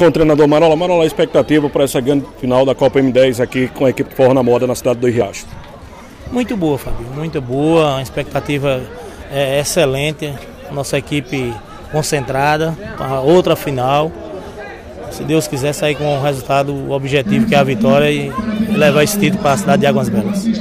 com o treinador Marola. Marola, a expectativa para essa grande final da Copa M10 aqui com a equipe Forra na Moda na cidade do Riacho. Muito boa, Fábio, muito boa. A expectativa é excelente. Nossa equipe concentrada para outra final. Se Deus quiser sair com o resultado objetivo que é a vitória e levar esse título para a cidade de Águas Belas.